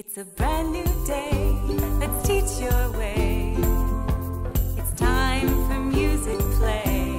It's a brand new day. Let's teach your way. It's time for music play.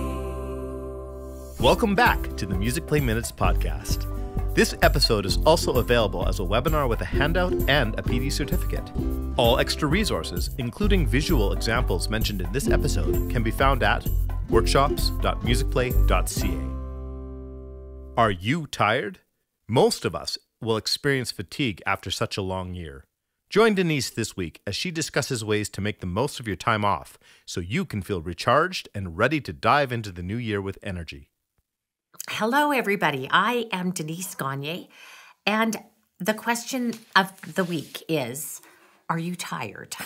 Welcome back to the Music Play Minutes podcast. This episode is also available as a webinar with a handout and a PD certificate. All extra resources, including visual examples mentioned in this episode, can be found at workshops.musicplay.ca. Are you tired? Most of us will experience fatigue after such a long year. Join Denise this week as she discusses ways to make the most of your time off so you can feel recharged and ready to dive into the new year with energy. Hello, everybody. I am Denise Gagne, and the question of the week is Are you tired?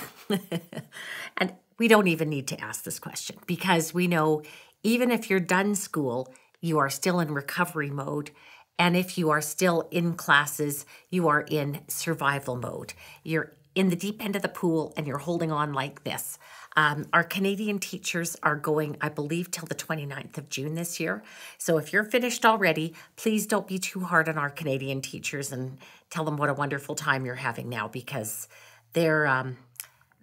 and we don't even need to ask this question because we know even if you're done school, you are still in recovery mode and if you are still in classes, you are in survival mode. You're in the deep end of the pool and you're holding on like this. Um, our Canadian teachers are going, I believe, till the 29th of June this year. So if you're finished already, please don't be too hard on our Canadian teachers and tell them what a wonderful time you're having now because they're um,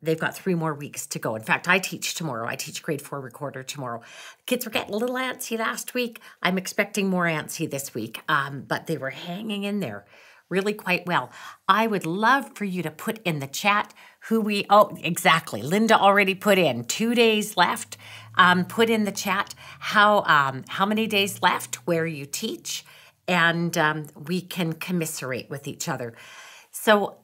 they've got three more weeks to go. In fact, I teach tomorrow. I teach grade four recorder tomorrow. Kids were getting a little antsy last week. I'm expecting more antsy this week, um, but they were hanging in there really quite well. I would love for you to put in the chat who we, oh, exactly. Linda already put in two days left. Um, put in the chat how, um, how many days left, where you teach, and um, we can commiserate with each other. So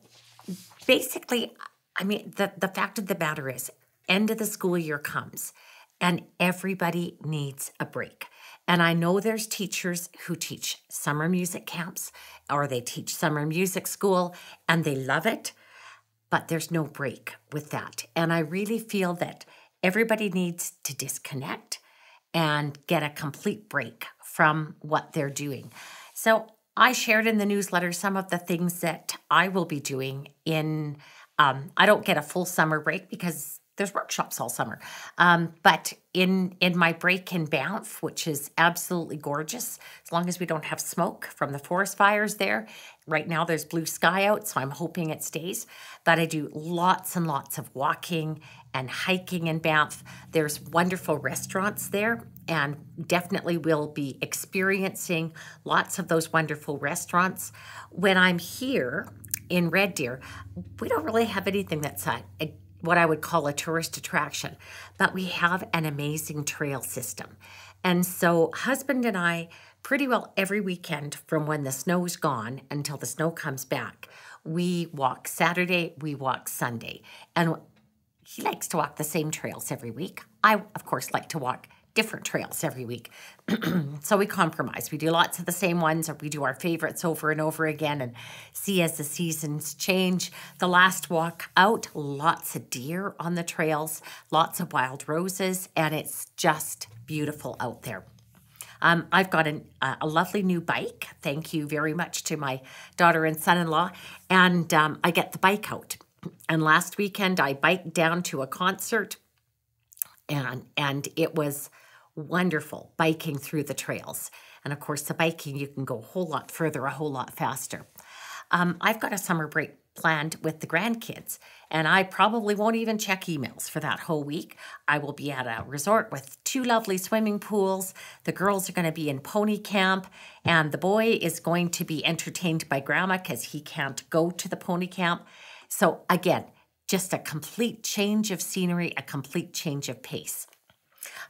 basically, I mean, the, the fact of the matter is, end of the school year comes and everybody needs a break. And I know there's teachers who teach summer music camps or they teach summer music school and they love it, but there's no break with that. And I really feel that everybody needs to disconnect and get a complete break from what they're doing. So I shared in the newsletter some of the things that I will be doing in um, I don't get a full summer break because there's workshops all summer. Um, but in in my break in Banff, which is absolutely gorgeous, as long as we don't have smoke from the forest fires there. Right now there's blue sky out, so I'm hoping it stays. But I do lots and lots of walking and hiking in Banff. There's wonderful restaurants there, and definitely will be experiencing lots of those wonderful restaurants. When I'm here, in Red Deer, we don't really have anything that's a, a, what I would call a tourist attraction, but we have an amazing trail system. And so, husband and I, pretty well every weekend from when the snow's gone until the snow comes back, we walk Saturday, we walk Sunday. And he likes to walk the same trails every week. I, of course, like to walk different trails every week. so we compromise. We do lots of the same ones, or we do our favorites over and over again and see as the seasons change. The last walk out, lots of deer on the trails, lots of wild roses, and it's just beautiful out there. Um, I've got an, uh, a lovely new bike. Thank you very much to my daughter and son in law. And um, I get the bike out. And last weekend, I biked down to a concert, and, and it was wonderful biking through the trails. And of course, the biking, you can go a whole lot further, a whole lot faster. Um, I've got a summer break planned with the grandkids, and I probably won't even check emails for that whole week. I will be at a resort with two lovely swimming pools. The girls are going to be in pony camp, and the boy is going to be entertained by grandma because he can't go to the pony camp. So, again, just a complete change of scenery, a complete change of pace.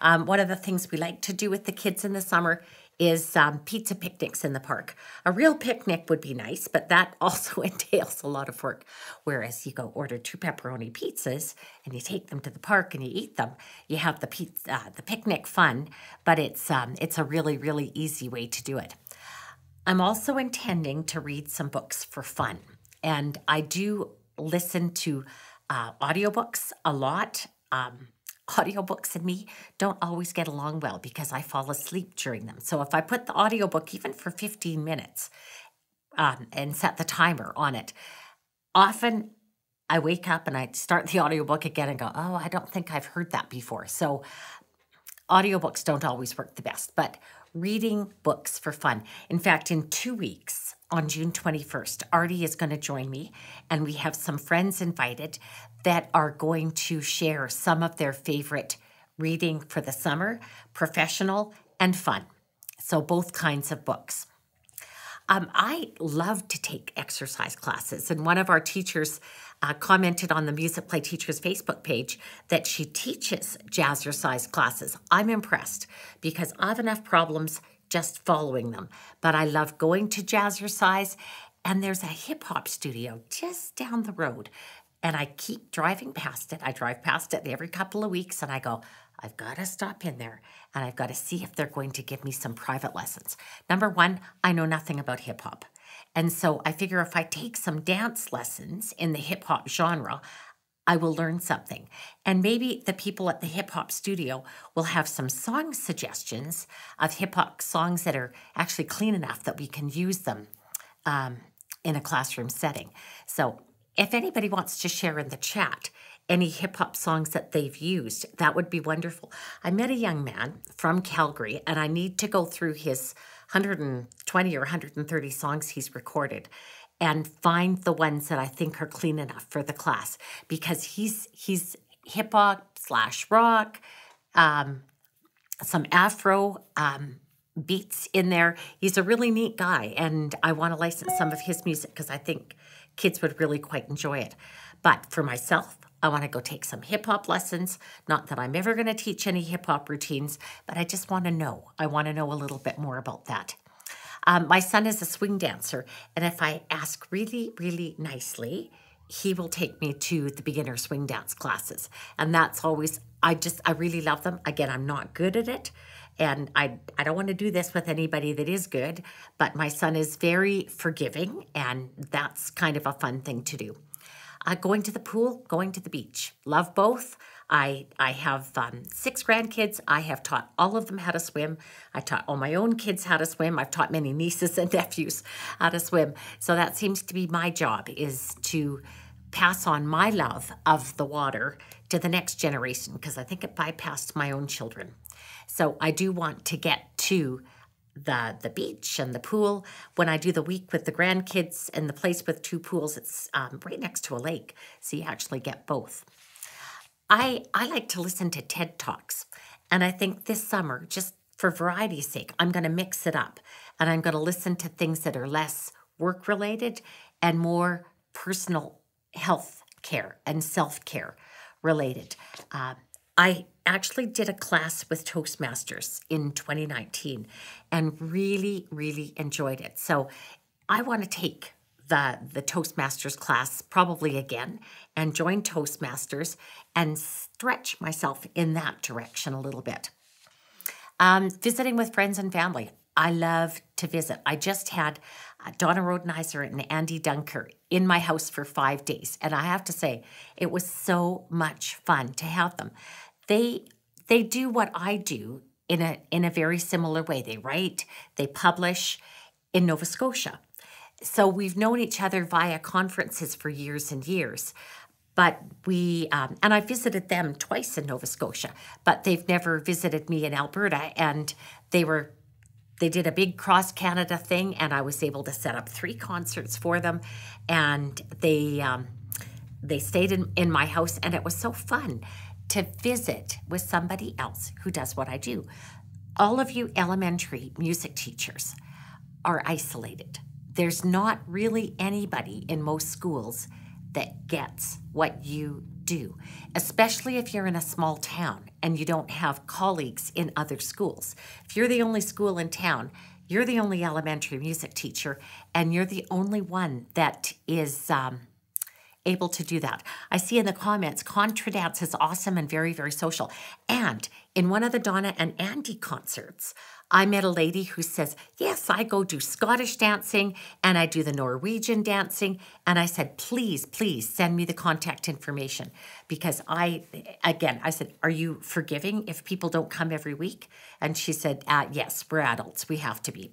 Um, one of the things we like to do with the kids in the summer is um, pizza picnics in the park. A real picnic would be nice, but that also entails a lot of work. Whereas you go order two pepperoni pizzas and you take them to the park and you eat them, you have the pizza, uh, the picnic fun, but it's um, it's a really really easy way to do it. I'm also intending to read some books for fun, and I do listen to uh, audiobooks a lot. Um, audiobooks and me don't always get along well because I fall asleep during them. So if I put the audiobook even for 15 minutes um, and set the timer on it, often I wake up and I start the audiobook again and go, oh, I don't think I've heard that before. So audiobooks don't always work the best, but reading books for fun. In fact, in two weeks, on June 21st, Artie is going to join me, and we have some friends invited that are going to share some of their favorite reading for the summer, professional and fun. So, both kinds of books. Um, I love to take exercise classes, and one of our teachers uh, commented on the Music Play Teachers Facebook page that she teaches jazzercise classes. I'm impressed because I have enough problems just following them, but I love going to jazzercise, and there's a hip hop studio just down the road. And I keep driving past it. I drive past it every couple of weeks and I go, I've got to stop in there and I've got to see if they're going to give me some private lessons. Number one, I know nothing about hip hop. And so I figure if I take some dance lessons in the hip hop genre, I will learn something. And maybe the people at the hip hop studio will have some song suggestions of hip hop songs that are actually clean enough that we can use them um, in a classroom setting. So if anybody wants to share in the chat any hip hop songs that they've used, that would be wonderful. I met a young man from Calgary, and I need to go through his 120 or 130 songs he's recorded and find the ones that I think are clean enough for the class because he's he's hip hop slash rock, um, some Afro um, beats in there. He's a really neat guy, and I want to license some of his music because I think kids would really quite enjoy it. But for myself, I want to go take some hip hop lessons. Not that I'm ever going to teach any hip hop routines, but I just want to know. I want to know a little bit more about that. Um, my son is a swing dancer, and if I ask really, really nicely, he will take me to the beginner swing dance classes. And that's always, I just, I really love them. Again, I'm not good at it. And I, I don't want to do this with anybody that is good, but my son is very forgiving, and that's kind of a fun thing to do. Uh, going to the pool, going to the beach. Love both. I I have um, six grandkids. I have taught all of them how to swim. I taught all my own kids how to swim. I've taught many nieces and nephews how to swim. So that seems to be my job is to pass on my love of the water to the next generation because I think it bypassed my own children. So I do want to get to the the beach and the pool. When I do the week with the grandkids and the place with two pools, it's um, right next to a lake, so you actually get both. I I like to listen to TED talks, and I think this summer, just for variety's sake, I'm going to mix it up, and I'm going to listen to things that are less work related and more personal health care and self care related. Uh, I actually did a class with Toastmasters in 2019 and really, really enjoyed it. So I want to take the, the Toastmasters class probably again and join Toastmasters and stretch myself in that direction a little bit. Um, visiting with friends and family. I love to visit. I just had uh, Donna Rhodenizer and Andy Duinker in my house for five days. And I have to say, it was so much fun to have them they they do what I do in a in a very similar way. They write, they publish in Nova Scotia. So we've known each other via conferences for years and years. But we, um, and I visited them twice in Nova Scotia, but they've never visited me in Alberta. And they were, they did a big cross Canada thing, and I was able to set up three concerts for them. And they, um, they stayed in, in my house, and it was so fun to visit with somebody else who does what I do. All of you elementary music teachers are isolated. There's not really anybody in most schools that gets what you do, especially if you're in a small town and you don't have colleagues in other schools. If you're the only school in town, you're the only elementary music teacher, and you're the only one that is um, able to do that. I see in the comments, Contra Dance is awesome and very, very social. And in one of the Donna and Andy concerts, I met a lady who says, Yes, I go do Scottish dancing and I do the Norwegian dancing. And I said, Please, please send me the contact information. Because I, again, I said, Are you forgiving if people don't come every week? And she said, uh, Yes, we're adults. We have to be.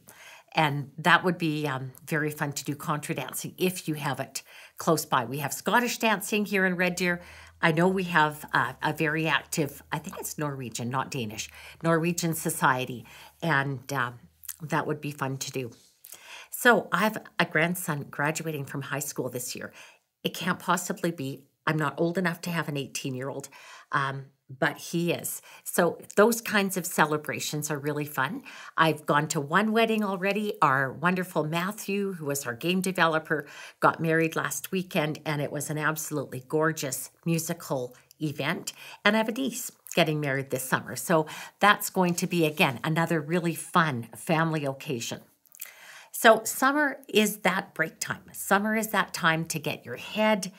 And that would be um, very fun to do contra dancing if you have it close by. We have Scottish dancing here in Red Deer. I know we have uh, a very active, I think it's Norwegian, not Danish, Norwegian society. And um, that would be fun to do. So I have a grandson graduating from high school this year. It can't possibly be. I'm not old enough to have an 18 year old, um, but he is. So those kinds of celebrations are really fun. I've gone to one wedding already. Our wonderful Matthew, who was our game developer, got married last weekend, and it was an absolutely gorgeous musical event. And I have a niece getting married this summer. So that's going to be, again, another really fun family occasion. So, summer is that break time. Summer is that time to get your head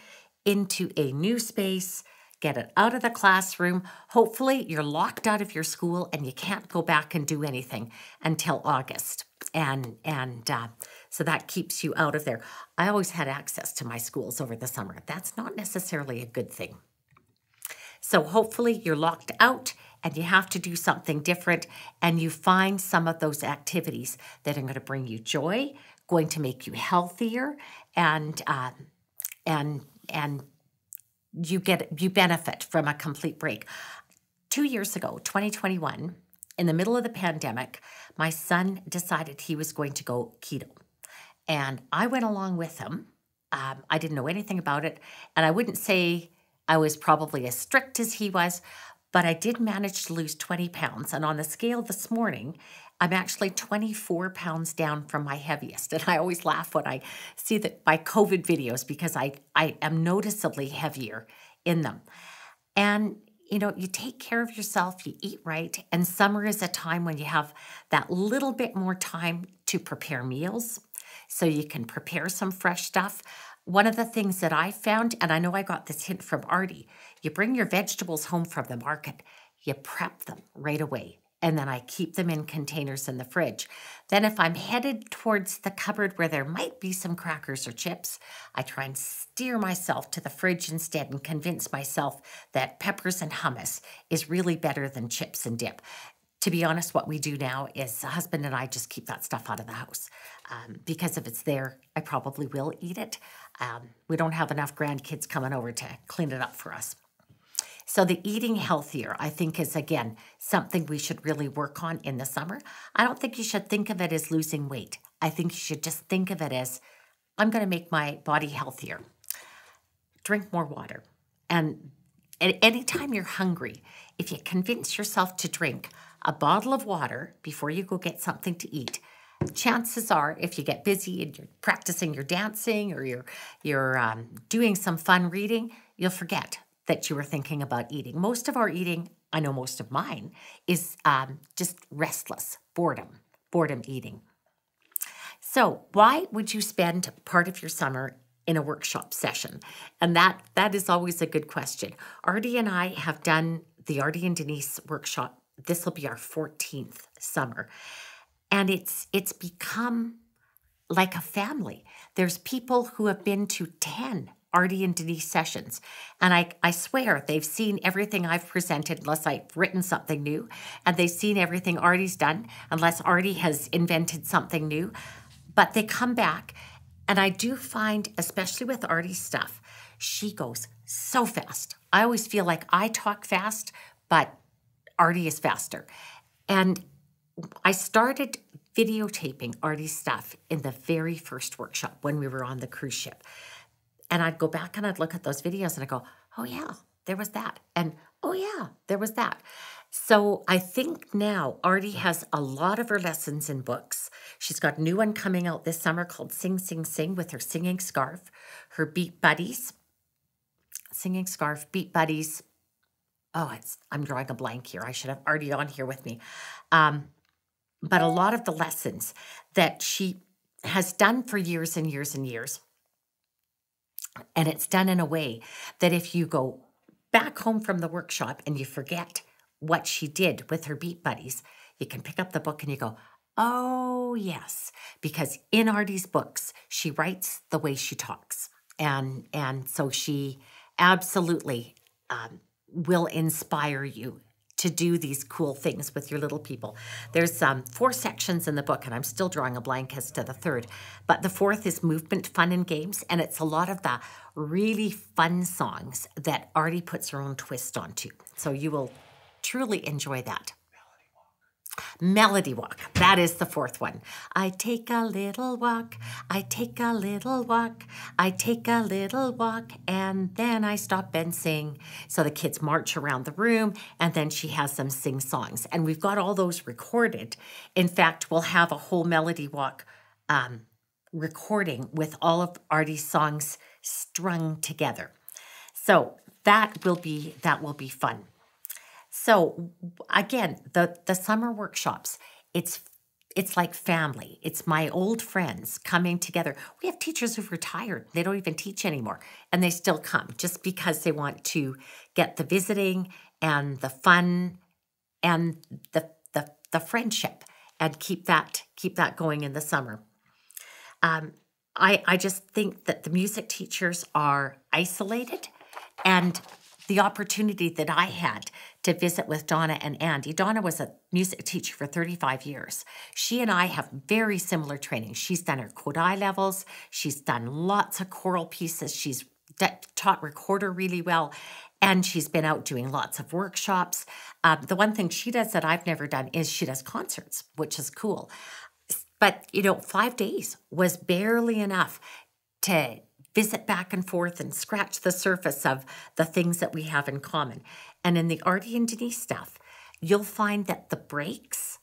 into a new space, get it out of the classroom. Hopefully, you're locked out of your school and you can't go back and do anything until August. And and uh, so that keeps you out of there. I always had access to my schools over the summer. That's not necessarily a good thing. So hopefully you're locked out and you have to do something different and you find some of those activities that are going to bring you joy, going to make you healthier, and um, and and you get you benefit from a complete break. Two years ago, 2021, in the middle of the pandemic, my son decided he was going to go keto, and I went along with him. Um, I didn't know anything about it, and I wouldn't say I was probably as strict as he was, but I did manage to lose 20 pounds. And on the scale this morning, I'm actually 24 pounds down from my heaviest. And I always laugh when I see that my COVID videos because I, I am noticeably heavier in them. And you know, you take care of yourself, you eat right, and summer is a time when you have that little bit more time to prepare meals. So you can prepare some fresh stuff. One of the things that I found, and I know I got this hint from Artie, you bring your vegetables home from the market, you prep them right away, and then I keep them in containers in the fridge. Then, if I'm headed towards the cupboard where there might be some crackers or chips, I try and steer myself to the fridge instead and convince myself that peppers and hummus is really better than chips and dip to be honest, what we do now is husband and I just keep that stuff out of the house um, because if it's there, I probably will eat it. Um, we don't have enough grandkids coming over to clean it up for us. So, the eating healthier, I think, is again something we should really work on in the summer. I don't think you should think of it as losing weight. I think you should just think of it as I'm going to make my body healthier. Drink more water. And at any time you're hungry, if you convince yourself to drink a bottle of water before you go get something to eat, chances are if you get busy and you're practicing your dancing or you're you're um, doing some fun reading you'll forget that you were thinking about eating. Most of our eating i know most of mine is um, just restless boredom boredom eating. So why would you spend part of your summer in a workshop session? And that that is always a good question. Artie and i have done the artie and denise workshop. This will be our 14th summer and it's it's become like a family. There's people who have been to 10 artie and denise sessions. And i i swear they've seen everything i've presented unless i've written something new. And they've seen everything artie's done unless artie has invented something new. But they come back. And i do find especially with artie's stuff she goes so fast. I always feel like i talk fast but artie is faster. And I started videotaping Artie's stuff in the very first workshop when we were on the cruise ship. And I'd go back and I'd look at those videos and I go, oh, yeah, there was that. And oh, yeah, there was that. So I think now Artie has a lot of her lessons in books. She's got a new one coming out this summer called Sing, Sing, Sing with her singing scarf, her beat buddies, singing scarf, beat buddies. Oh, it's, I'm drawing a blank here. I should have Artie on here with me. Um, but a lot of the lessons that she has done for years and years and years. And it's done in a way that if you go back home from the workshop and you forget what she did with her beat buddies, you can pick up the book and you go, oh, yes. Because in Artie's books, she writes the way she talks. And, and so she absolutely um, will inspire you to do these cool things with your little people. There's um, four sections in the book, and I'm still drawing a blank as to the third. But the fourth is movement, fun, and games, and it's a lot of the really fun songs that Artie puts her own twist onto. So you will truly enjoy that. Melody walk. That is the fourth one. I take a little walk. I take a little walk. I take a little walk. And then I stop and sing. So the kids march around the room and then she has them sing songs. And we've got all those recorded. In fact, we'll have a whole melody walk um, recording with all of Artie's songs strung together. So that will be that will be fun. So again, the the summer workshops, it's it's like family. It's my old friends coming together. We have teachers who've retired. They don't even teach anymore and they still come just because they want to get the visiting and the fun and the the, the friendship and keep that keep that going in the summer. Um, I, I just think that the music teachers are isolated and the opportunity that I had to visit with Donna and Andy. Donna was a music teacher for 35 years. She and I have very similar training. She's done her Kodály levels, she's done lots of choral pieces, she's taught recorder really well, and she's been out doing lots of workshops. Um, the one thing she does that I've never done is she does concerts, which is cool. But, you know, five days was barely enough to visit back and forth and scratch the surface of the things that we have in common. And in the Artie and Denise stuff, you'll find that the breaks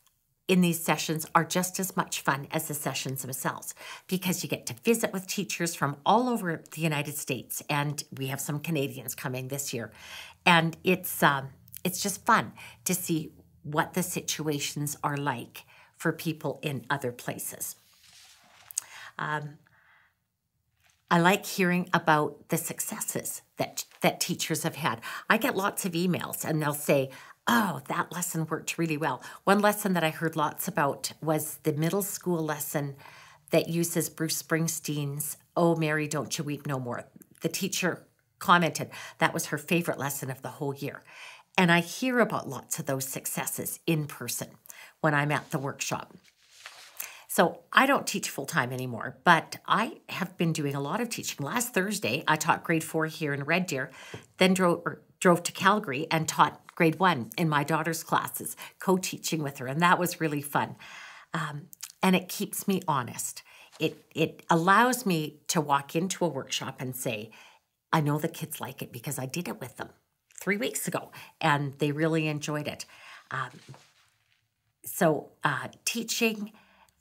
in these sessions are just as much fun as the sessions themselves because you get to visit with teachers from all over the United States, and we have some Canadians coming this year, and it's um, it's just fun to see what the situations are like for people in other places. Um, I like hearing about the successes that that teachers have had. I get lots of emails and they'll say, "Oh, that lesson worked really well." One lesson that I heard lots about was the middle school lesson that uses Bruce Springsteen's "Oh Mary, don't you weep no more." The teacher commented that was her favorite lesson of the whole year. And I hear about lots of those successes in person when I'm at the workshop. So I don't teach full time anymore, but I have been doing a lot of teaching. Last Thursday, I taught grade four here in Red Deer, then drove drove to Calgary and taught grade one in my daughter's classes, co-teaching with her, and that was really fun. Um, and it keeps me honest. It it allows me to walk into a workshop and say, I know the kids like it because I did it with them three weeks ago, and they really enjoyed it. Um, so uh, teaching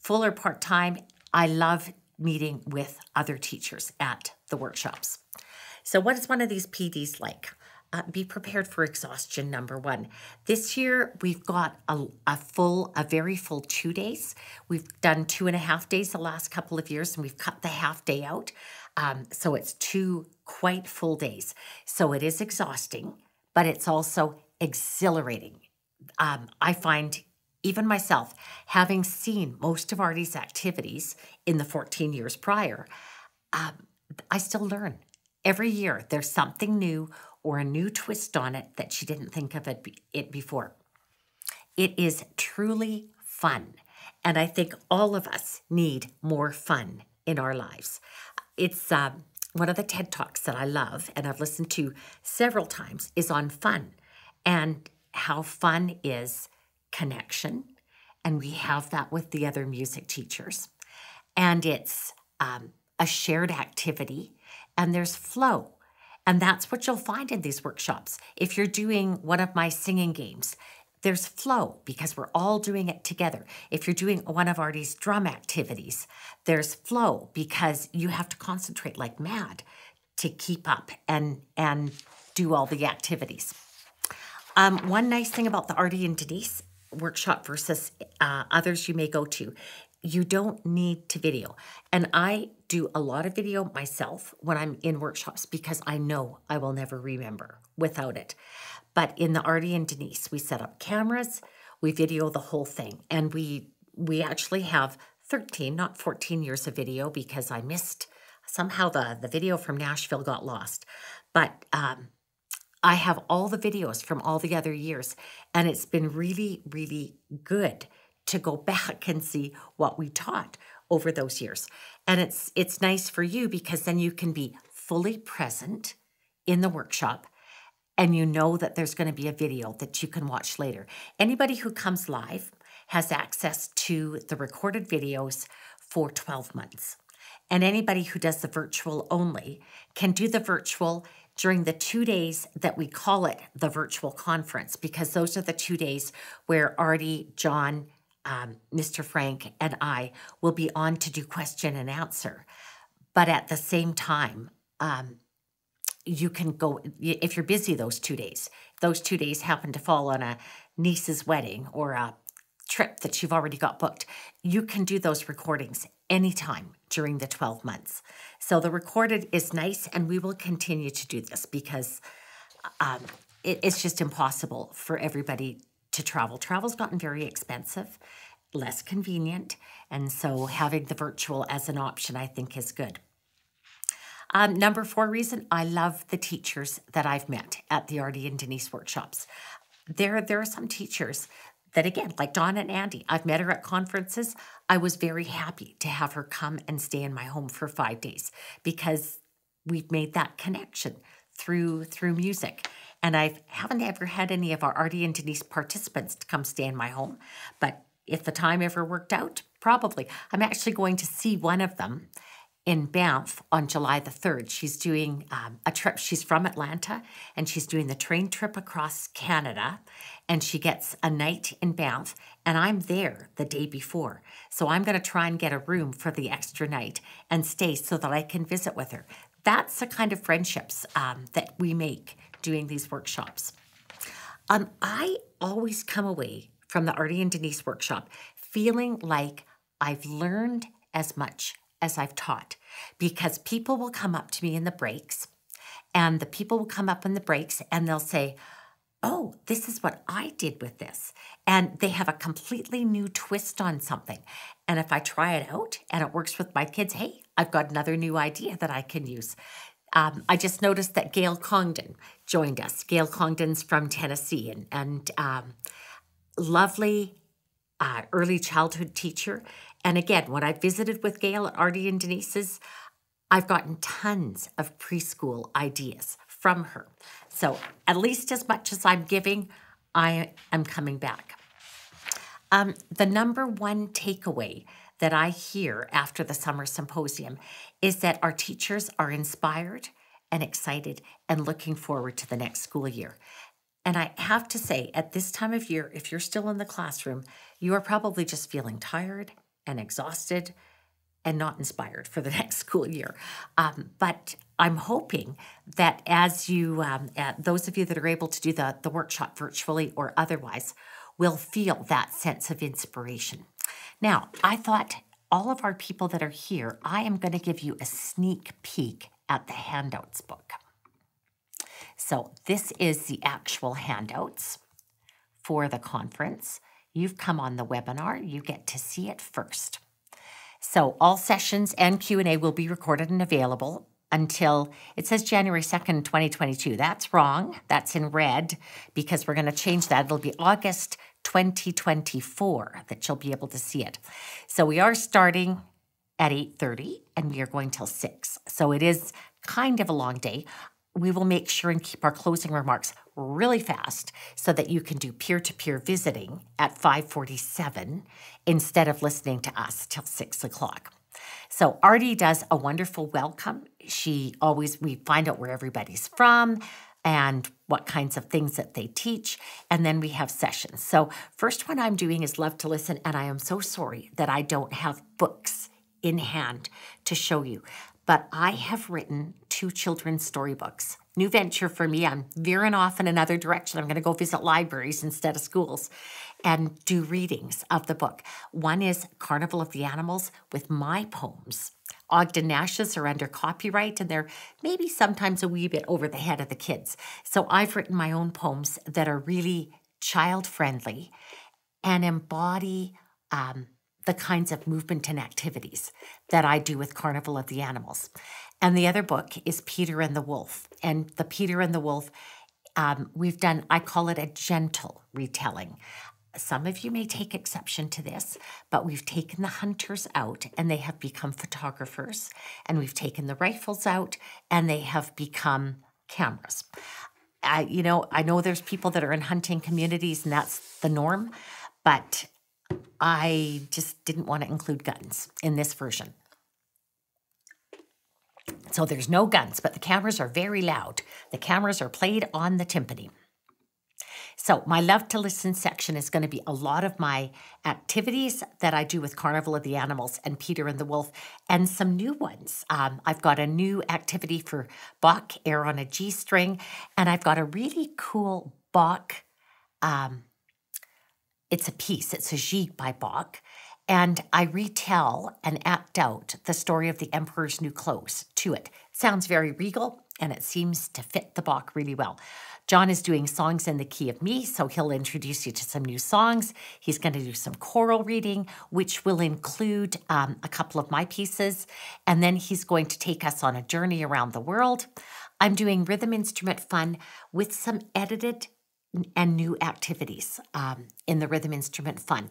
full or part time, I love meeting with other teachers at the workshops. So, what is one of these PDs like? Uh, be prepared for exhaustion, number one. This year, we've got a, a, full, a very full two days. We've done two and a half days the last couple of years, and we've cut the half day out. Um, so it's two quite full days. So it is exhausting, but it's also exhilarating. Um, I find even myself, having seen most of Artie's activities in the 14 years prior, um, I still learn. Every year, there's something new or a new twist on it that she didn't think of it, it before. It is truly fun. And I think all of us need more fun in our lives. It's um, one of the TED Talks that I love and I've listened to several times is on fun and how fun is connection, and we have that with the other music teachers. And it's um, a shared activity, and there's flow. And that's what you'll find in these workshops. If you're doing one of my singing games, there's flow because we're all doing it together. If you're doing one of Artie's drum activities, there's flow because you have to concentrate like mad to keep up and and do all the activities. Um, one nice thing about the Artie and Denise workshop versus uh, others you may go to, you don't need to video. And I do a lot of video myself when I'm in workshops because I know I will never remember without it. But in the Artie and Denise, we set up cameras, we video the whole thing, and we we actually have 13, not 14 years of video because I missed somehow the the video from Nashville got lost. But um, I have all the videos from all the other years, and it's been really, really good to go back and see what we taught over those years. And it's it's nice for you because then you can be fully present in the workshop and you know that there's going to be a video that you can watch later. Anybody who comes live has access to the recorded videos for 12 months. And anybody who does the virtual only can do the virtual during the two days that we call it the virtual conference, because those are the two days where Artie, John, um, Mr. Frank, and I will be on to do question and answer. But at the same time, um, you can go if you're busy those two days. Those two days happen to fall on a niece's wedding or a trip that you've already got booked. You can do those recordings anytime during the 12 months. So the recorded is nice, and we will continue to do this because um, it, it's just impossible for everybody to travel. Travel's gotten very expensive, less convenient, and so having the virtual as an option, I think, is good. Um, number four reason I love the teachers that I've met at the Artie and Denise workshops. There, there are some teachers that, again, like Dawn and Andy, I've met her at conferences. I was very happy to have her come and stay in my home for five days because we've made that connection through through music. And I haven't ever had any of our Artie and Denise participants to come stay in my home, but if the time ever worked out, probably. I'm actually going to see one of them in Banff on July the 3rd. She's doing um, a trip. She's from Atlanta and she's doing the train trip across Canada. And she gets a night in Banff. And I'm there the day before. So I'm going to try and get a room for the extra night and stay so that I can visit with her. That's the kind of friendships um, that we make doing these workshops. Um, I always come away from the Artie and Denise workshop feeling like I've learned as much as I've taught because people will come up to me in the breaks and the people will come up in the breaks and they'll say, Oh, this is what I did with this. And they have a completely new twist on something. And if I try it out and it works with my kids, hey, I've got another new idea that I can use. Um, I just noticed that Gail Congdon joined us. Gail Congdon's from Tennessee and, and um, lovely uh, early childhood teacher. And again, when I visited with Gail at Artie and Denise's, I've gotten tons of preschool ideas from her. So at least as much as I'm giving, I am coming back. Um, the number one takeaway that I hear after the summer symposium is that our teachers are inspired and excited and looking forward to the next school year. And I have to say, at this time of year, if you're still in the classroom, you are probably just feeling tired and exhausted and not inspired for the next school year. Um, but I'm hoping that as you, um, uh, those of you that are able to do the, the workshop virtually or otherwise, will feel that sense of inspiration. Now, I thought all of our people that are here, I am going to give you a sneak peek at the handouts book. So, this is the actual handouts for the conference. You've come on the webinar, you get to see it first. So, all sessions and Q&A will be recorded and available until it says January 2nd, 2022. That's wrong. That's in red because we're going to change that. It'll be August 2024 that you'll be able to see it. So we are starting at 8:30 and we are going till 6. So it is kind of a long day we will make sure and keep our closing remarks really fast so that you can do peer-to-peer visiting at 547 instead of listening to us till 6 o'clock. So Artie does a wonderful welcome. She always, we find out where everybody's from and what kinds of things that they teach. And then we have sessions. So first one I'm doing is Love to Listen. And I am so sorry that I don't have books in hand to show you but I have written two children's storybooks. New venture for me. I'm veering off in another direction. I'm going to go visit libraries instead of schools and do readings of the book. One is Carnival of the Animals with my poems. Ogden Nash's are under copyright and they're maybe sometimes a wee bit over the head of the kids. So I've written my own poems that are really child friendly and embody um, the kinds of movement and activities that I do with Carnival of the Animals. And the other book is Peter and the Wolf. And the Peter and the Wolf, um, we've done, I call it a gentle retelling. Some of you may take exception to this, but we've taken the hunters out and they have become photographers, and we've taken the rifles out and they have become cameras. I, you know, I know there's people that are in hunting communities and that's the norm, but I just didn't want to include guns in this version. So there's no guns, but the cameras are very loud. The cameras are played on the timpani. So, my love to listen section is going to be a lot of my activities that I do with Carnival of the Animals and Peter and the Wolf, and some new ones. Um, I've got a new activity for Bach, Air on a G string, and I've got a really cool Bach. Um, it's a piece, it's a Gigue by Bach. And I retell and act out the story of the Emperor's New Clothes to it. Sounds very regal and it seems to fit the Bach really well. John is doing songs in the key of me, so he'll introduce you to some new songs. He's going to do some choral reading, which will include um, a couple of my pieces. And then he's going to take us on a journey around the world. I'm doing rhythm instrument fun with some edited and new activities um, in the rhythm instrument fun.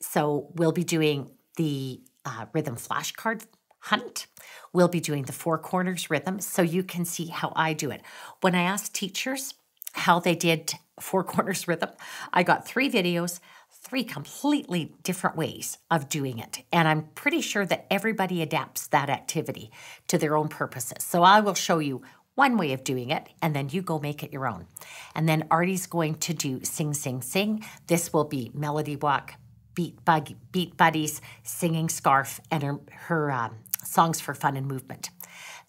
So we'll be doing the uh, rhythm flashcard hunt. We'll be doing the four corners rhythm so you can see how I do it. When I asked teachers how they did four corners rhythm, I got three videos, three completely different ways of doing it. And I'm pretty sure that everybody adapts that activity to their own purposes. So I will show you one way of doing it, and then you go make it your own. And then Artie's going to do Sing, Sing, Sing. This will be Melody Walk, Beat, Bug, Beat Buddies, Singing Scarf, and her, her um, Songs for Fun and Movement.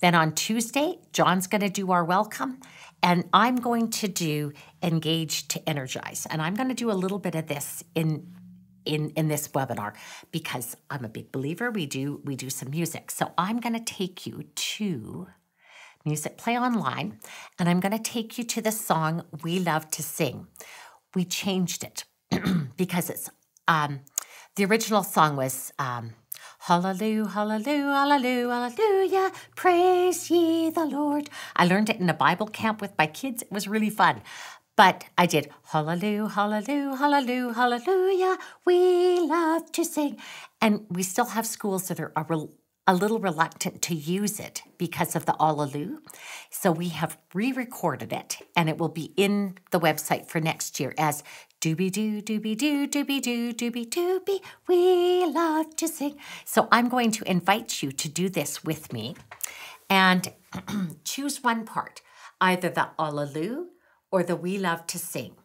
Then on Tuesday, John's going to do our welcome, and I'm going to do Engage to Energize. And I'm going to do a little bit of this in in in this webinar because I'm a big believer we do we do some music. So I'm going to take you to Music Play Online and I'm going to take you to the song We Love to Sing. We changed it because it's um the original song was um Hallelujah, hallelujah, hallelujah, hallelujah, praise ye the Lord. I learned it in a Bible camp with my kids. It was really fun. But I did hallelujah, hallelujah, hallelujah, hallelujah, we love to sing. And we still have schools that are a, a little reluctant to use it because of the hallelujah. So we have re recorded it and it will be in the website for next year as Doobie doo, doobie doo, doobie doo, doobie doobie. We love to sing. So I'm going to invite you to do this with me and choose one part, either the Hallelujah or the We Love to Sing.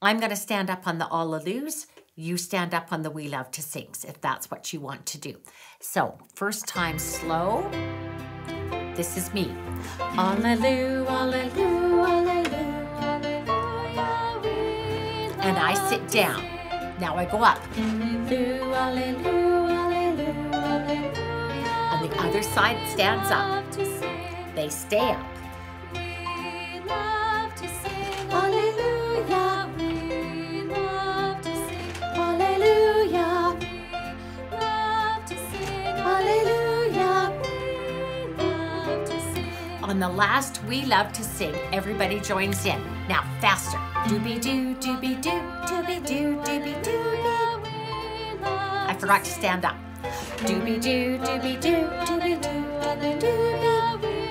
I'm going to stand up on the Hallelujahs. You stand up on the We Love to Sings if that's what you want to do. So, first time slow. This is me. Hallelujah, hallelujah, hallelujah. And I sit down. Now I go up. And the other side stands up. They stay up. On the last We Love to Sing, everybody joins in. Now, faster. Doobie doo, doobie doo, doobie doo, doobie doobie. I forgot to stand up. Doobie doo, doobie doo, doobie doo, doobie. Doobie doobie.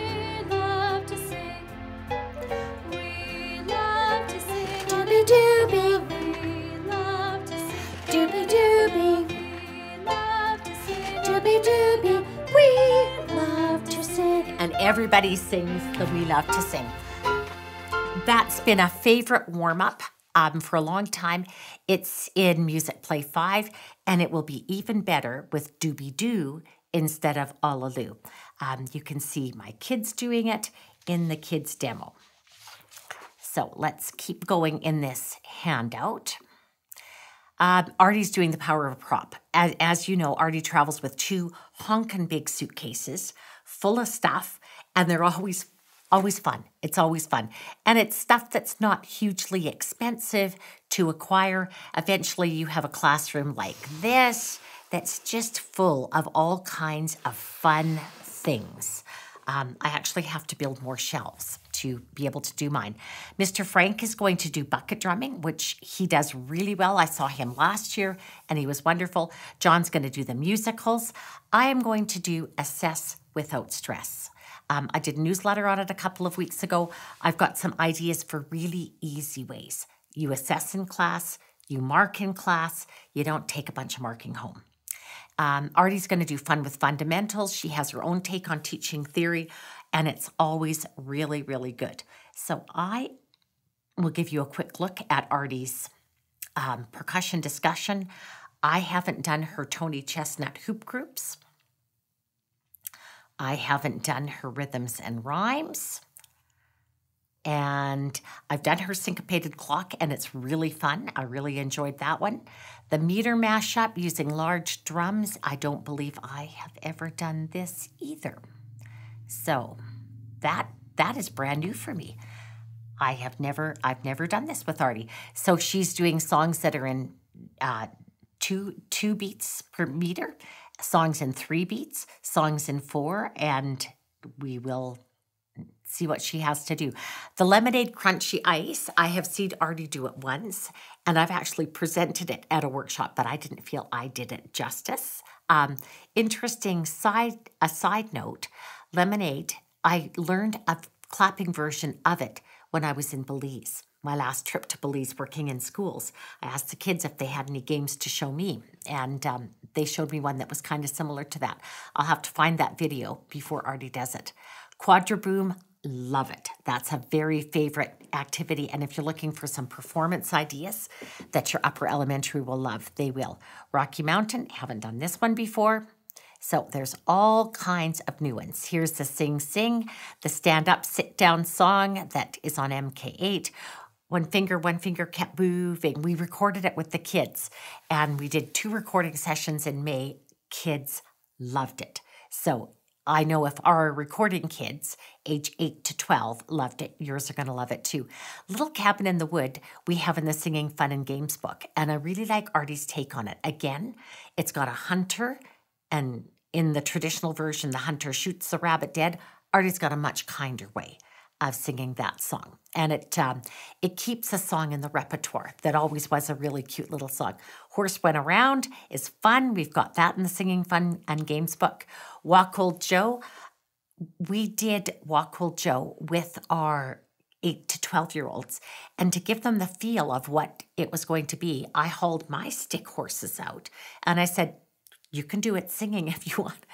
Doobie everybody sings the We Love to Sing. That's been a favorite warm up um, for a long time. It's in Music Play 5, and it will be even better with Doobie Doo instead of Allaloo. Um, you can see my kids doing it in the kids' demo. So let's keep going in this handout. Um, Artie's doing the power of a prop. As, as you know, Artie travels with two honkin' big suitcases full of stuff, and they're always always fun. It's always fun. And it's stuff that's not hugely expensive to acquire. Eventually, you have a classroom like this that's just full of all kinds of fun things. Um, I actually have to build more shelves to be able to do mine. Mr. Frank is going to do bucket drumming, which he does really well. I saw him last year and he was wonderful. John's going to do the musicals. I am going to do Assess Without Stress. Um, I did a newsletter on it a couple of weeks ago. I've got some ideas for really easy ways. You assess in class, You mark in class, you don't take a bunch of marking home. Um, Artie's going to do fun with fundamentals. She has her own take on teaching theory, and it's always really, really good. So I will give you a quick look at Artie's um, percussion discussion. I haven't done her Tony Chestnut hoop groups. I haven't done her rhythms and rhymes. And I've done her syncopated clock, and it's really fun. I really enjoyed that one. The meter mashup using large drums, I don't believe I have ever done this either. So that that is brand new for me. I have never I've never done this with Artie. So she's doing songs that are in uh, two two beats per meter, songs in three beats, songs in four, and we will see what she has to do. The lemonade crunchy ice, I have seen Artie do it once, and I've actually presented it at a workshop, but I didn't feel I did it justice. Um, interesting side a side note, lemonade. I learned a clapping version of it when I was in Belize. My last trip to Belize working in schools, I asked the kids if they had any games to show me, and um, they showed me one that was kind of similar to that. I'll have to find that video before Artie does it. Quadraboom, love it. That's a very favorite activity. And if you're looking for some performance ideas that your upper elementary will love, they will. Rocky Mountain, haven't done this one before. So there's all kinds of new ones. Here's the Sing Sing, the stand up, sit down song that is on MK8. One finger, one finger kept moving. We recorded it with the kids and we did two recording sessions in May. Kids loved it. So I know if our recording kids, age 8 to 12, loved it, yours are going to love it too. Little Cabin in the Wood, we have in the Singing Fun and Games book, and I really like Artie's take on it. Again, it's got a hunter, and in the traditional version, the hunter shoots the rabbit dead. Artie's got a much kinder way of singing that song. And it um, it keeps a song in the repertoire that always was a really cute little song. Horse Went Around is fun. We've got that in the Singing Fun and Games book. Walk Old Joe. We did Walk Old Joe with our 8 to 12 year olds. And to give them the feel of what it was going to be, I hauled my stick horses out and I said, You can do it singing if you want.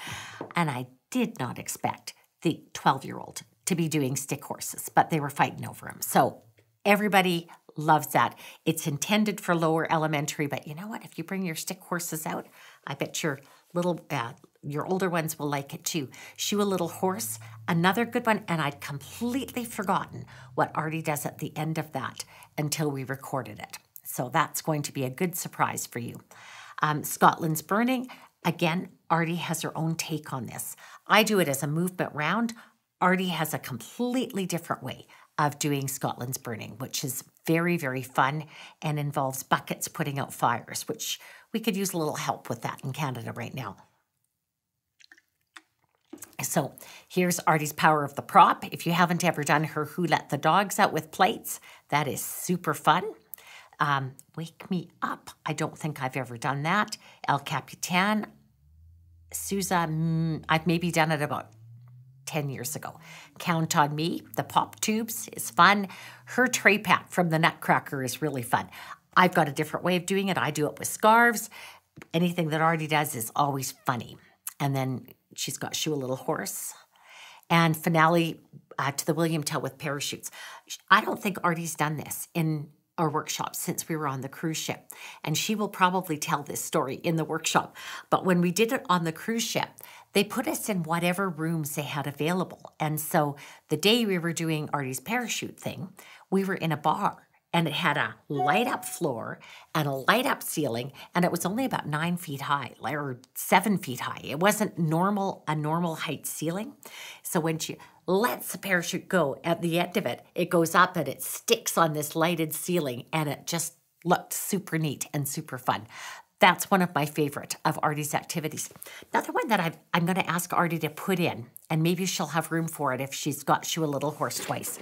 And I did not expect the 12 year old to be doing stick horses, but they were fighting over them. So everybody loves that. It's intended for lower elementary, but you know what? If you bring your stick horses out, I bet your little uh, your older ones will like it too. Shoe a little horse, another good one, and I'd completely forgotten what Artie does at the end of that until we recorded it. So that's going to be a good surprise for you. Um, Scotland's Burning, again, Artie has her own take on this. I do it as a movement round. Artie has a completely different way of doing Scotland's Burning, which is very, very fun and involves buckets putting out fires, which we could use a little help with that in Canada right now. So here's Artie's Power of the Prop. If you haven't ever done her Who Let the Dogs Out with plates, that is super fun. Um, Wake Me Up, I don't think I've ever done that. El Capitan, Sousa, mm, I've maybe done it about 10 years ago. Count on Me, the pop tubes is fun. Her Trepak from the Nutcracker is really fun. I've got a different way of doing it. I do it with scarves. Anything that Artie does is always funny. And then she's got Shoe a Little Horse. And finale uh, to the William Tell with parachutes. I don't think Artie's done this in our workshop since we were on the cruise ship. And she will probably tell this story in the workshop. But when we did it on the cruise ship, they put us in whatever rooms they had available. And so the day we were doing Artie's parachute thing, we were in a bar and it had a light up floor and a light up ceiling and it was only about nine feet high or seven feet high. It wasn't normal a normal height ceiling. So when she lets the parachute go at the end of it it goes up and it sticks on this lighted ceiling and it just looked super neat and super fun that's one of my favorite of Artie's activities. Another one that i am going to ask Artie to put in, and maybe she'll have room for it if she's got Shoe a Little Horse twice,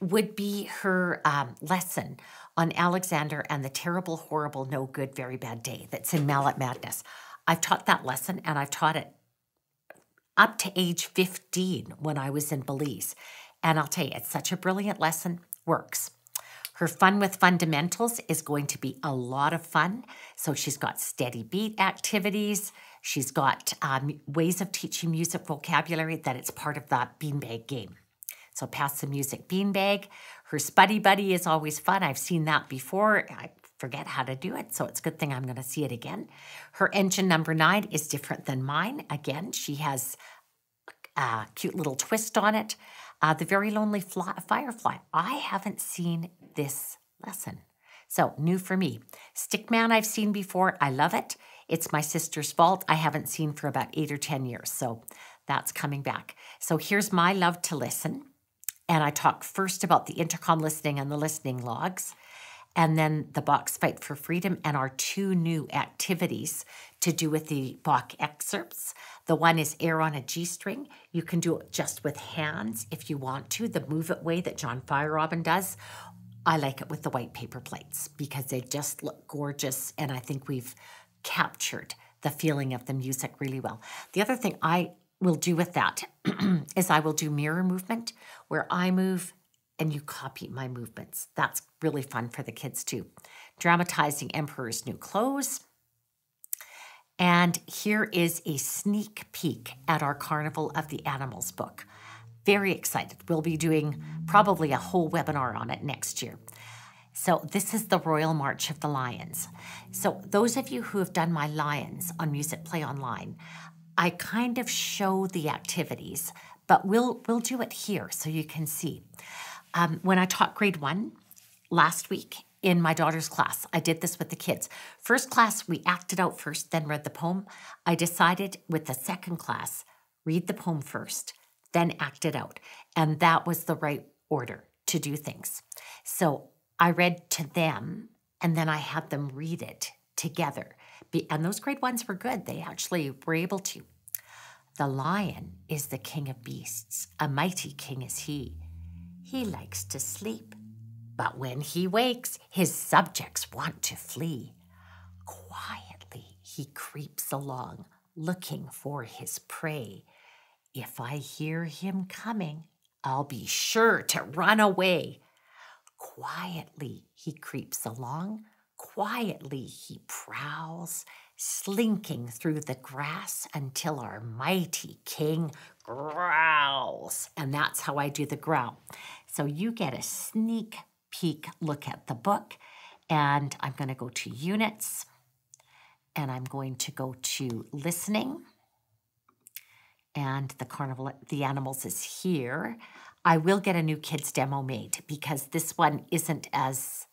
would be her um, lesson on Alexander and the terrible, horrible, no good, very bad day that's in Mallet Madness. I've taught that lesson and I've taught it up to age 15 when I was in Belize. And I'll tell you, it's such a brilliant lesson, works. Her Fun with Fundamentals is going to be a lot of fun. So she's got steady beat activities. She's got um, ways of teaching music vocabulary that it's part of that beanbag game. So pass the music beanbag. Her Spuddy Buddy is always fun. I've seen that before. I forget how to do it, so it's a good thing I'm going to see it again. Her engine number nine is different than mine. Again, she has a cute little twist on it. Uh, the Very Lonely Fly, Firefly. I haven't seen this lesson. So, new for me. Stickman, I've seen before. I love it. It's my sister's fault. I haven't seen for about eight or 10 years. So, that's coming back. So, here's my love to listen. And I talk first about the intercom listening and the listening logs, and then the Bach's fight for freedom and our two new activities to do with the Bach excerpts. The one is air on a G string. You can do it just with hands if you want to, the move it way that John Feierabend does. I like it with the white paper plates because they just look gorgeous, and I think we've captured the feeling of the music really well. The other thing I will do with that is I will do mirror movement where I move and you copy my movements. That's really fun for the kids too. Dramatizing Emperor's New Clothes. And here is a sneak peek at our Carnival of the Animals book. Very excited. We'll be doing probably a whole webinar on it next year. So, this is the Royal March of the Lions. So, those of you who have done my Lions on Music Play Online, I kind of show the activities, but we'll we'll do it here so you can see. Um, when I taught grade one last week in my daughter's class, I did this with the kids. First class, we acted out first, then read the poem. I decided with the second class, read the poem first, then act it out, and that was the right order to do things. So I read to them, and then I had them read it together. And those grade ones were good. They actually were able to. The lion is the king of beasts. A mighty king is he. He likes to sleep, but when he wakes, his subjects want to flee. Quietly he creeps along, looking for his prey. If I hear him coming, I'll be sure to run away. Quietly he creeps along, quietly he prowls, slinking through the grass until our mighty king growls. And that's how I do the growl. So you get a sneak peek look at the book. And I'm going to go to units and I'm going to go to listening. And the carnival, the animals is here. I will get a new kids demo made because this one isn't as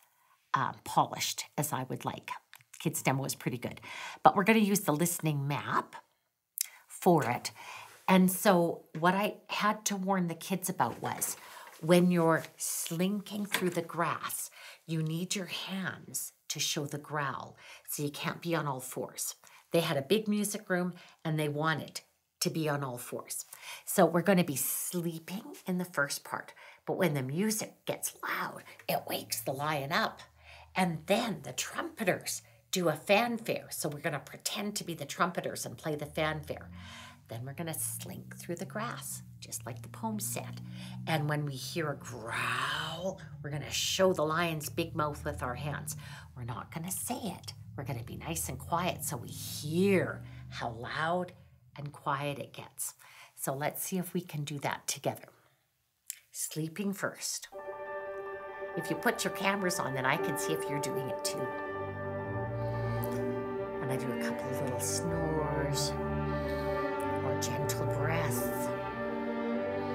uh, polished as I would like. Kids demo is pretty good. But we're going to use the listening map for it. And so what I had to warn the kids about was when you're slinking through the grass, you need your hands to show the growl. So you can't be on all fours. They had a big music room and they wanted to be on all fours. So we're going to be sleeping in the first part. But when the music gets loud, it wakes the lion up. And then the trumpeters do a fanfare. So we're going to pretend to be the trumpeters and play the fanfare. Then we're going to slink through the grass, just like the poem said. And when we hear a growl, we're going to show the lion's big mouth with our hands. We're not going to say it. We're going to be nice and quiet so we hear how loud and quiet it gets. So let's see if we can do that together. Sleeping first. If you put your cameras on, then I can see if you're doing it too. And I do a couple of little snores or gentle breaths.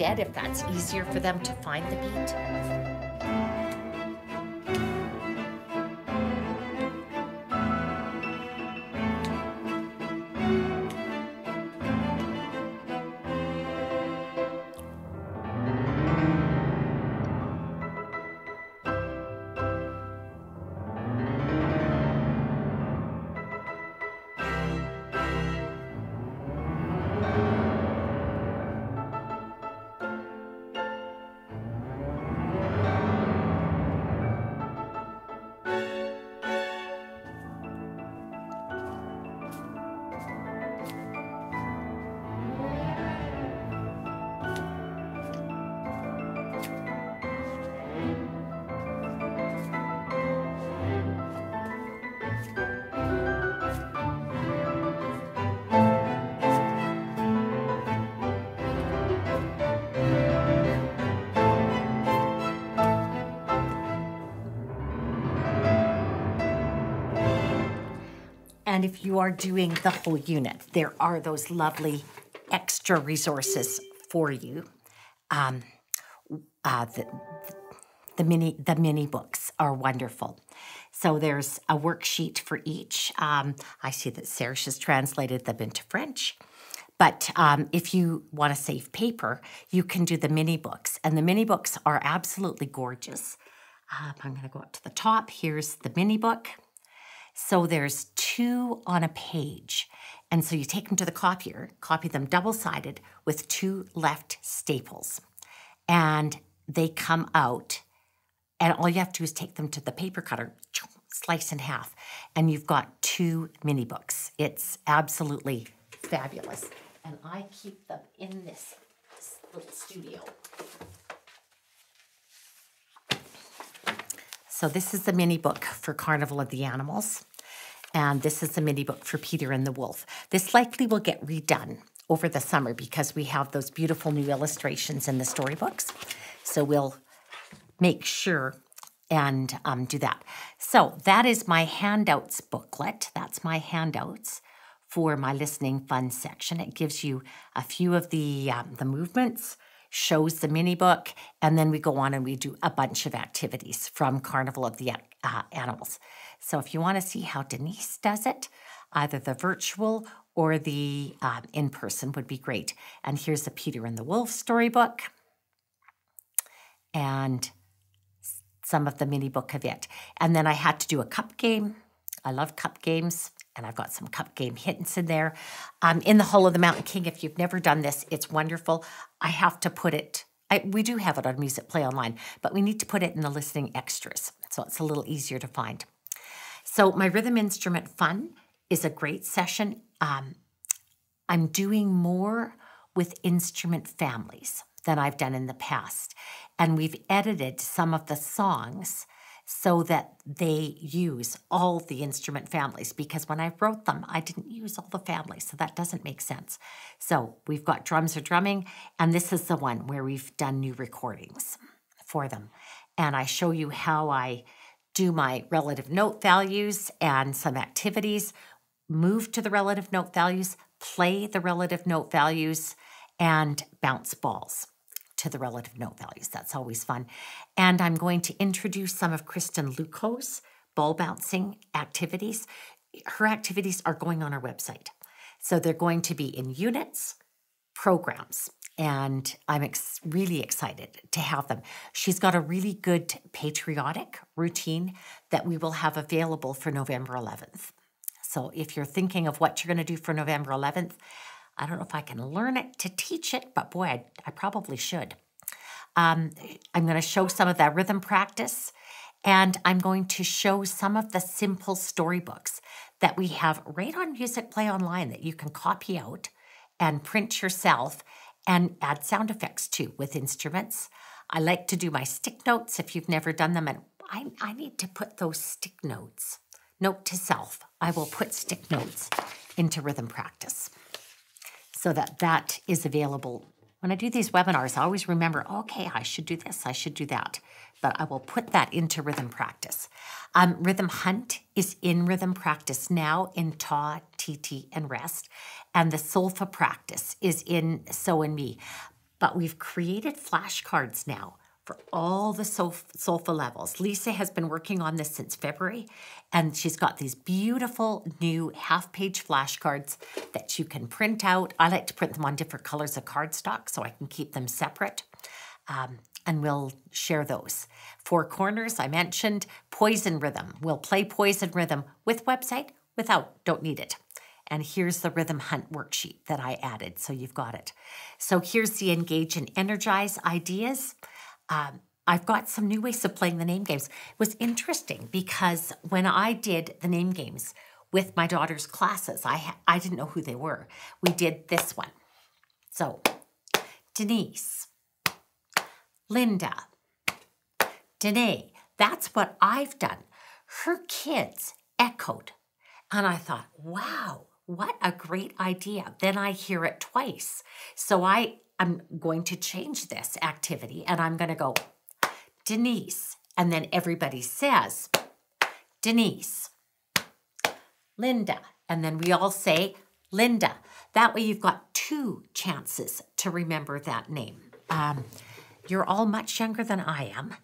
instead if that's easier for them to find the beat. And if you are doing the whole unit, there are those lovely extra resources for you. Um, uh, the, the mini the mini books are wonderful. So there's a worksheet for each. Um, I see that Serge has translated them into French. But um, if you want to save paper, you can do the mini books. And the mini books are absolutely gorgeous. Um, I'm going to go up to the top. Here's the mini book. So there's two on a page. And so you take them to the copier, copy them double sided with two left staples. And they come out. And all you have to do is take them to the paper cutter, slice in half, and you've got two mini books. It's absolutely fabulous and I keep them in this, this little studio. So this is the mini book for Carnival of the Animals. And this is the mini book for Peter and the Wolf. This likely will get redone over the summer because we have those beautiful new illustrations in the storybooks. So we'll make sure and um, do that. So that is my handouts booklet. That's my handouts for my listening fun section. It gives you a few of the um, the movements, shows the mini book, and then we go on and we do a bunch of activities from Carnival of the uh, Animals. So if you want to see how Denise does it, either the virtual or the um, in person would be great. And here's the Peter and the Wolf storybook, and some of the mini book of it. And then I had to do a cup game. I love cup games and I've got some cup game hints in there. Um, in the Hall of the Mountain King, if you've never done this, it's wonderful. I have to put it, I, we do have it on Music Play Online, but we need to put it in the listening extras, so it's a little easier to find. So my rhythm instrument fun is a great session. Um, I'm doing more with instrument families than I've done in the past. And we've edited some of the songs so that they use all the instrument families because when I wrote them, I didn't use all the families, so that doesn't make sense. So we've got drums or drumming, and this is the one where we've done new recordings for them. And I show you how I do my relative note values and some activities, move to the relative note values, play the relative note values, and bounce balls to the relative note values. That's always fun. And I'm going to introduce some of Kristen Luco's ball bouncing activities. Her activities are going on our website. So they're going to be in units, programs, and I'm ex- really excited to have them. She's got a really good patriotic routine that we will have available for November 11th. So if you're thinking of what you're going to do for November 11th, I don't know if I can learn it to teach it, but boy, I, I probably should. Um, I'm going to show some of that rhythm practice, and I'm going to show some of the simple storybooks that we have right on Music Play Online that you can copy out and print yourself and add sound effects too with instruments. I like to do my stick notes if you've never done them, and I, I need to put those stick notes. Note to self, I will put stick notes into rhythm practice so that that is available. When I do these webinars, I always remember, okay, I should do this, I should do that. But I will put that into rhythm practice. Um, rhythm Hunt is in rhythm practice now in Ta, TT, and Rest. And the Solfa practice is in So and Me. But we've created flashcards now for all the solfa levels. Lisa has been working on this since February, and she's got these beautiful new half page flashcards that you can print out. I like to print them on different colors of cardstock so I can keep them separate. Um, and we'll share those. Four corners, I mentioned, poison rhythm. We'll play poison rhythm with website, without, don't need it. And here's the rhythm hunt worksheet that I added, so you've got it. So here's the engage and energize ideas um, I've got some new ways of playing the name games. It was interesting because when I did the name games with my daughter's classes, I I didn't know who they were. We did this one. So, Denise, Linda, Danae, that's what I've done. Her kids echoed. And I thought, wow, what a great idea. Then I hear it twice. So I I'm going to change this activity and I'm going to go, Denise. And then everybody says, Denise, Linda. And then we all say Linda. That way you've got two chances to remember that name. Um, you're all much younger than I am,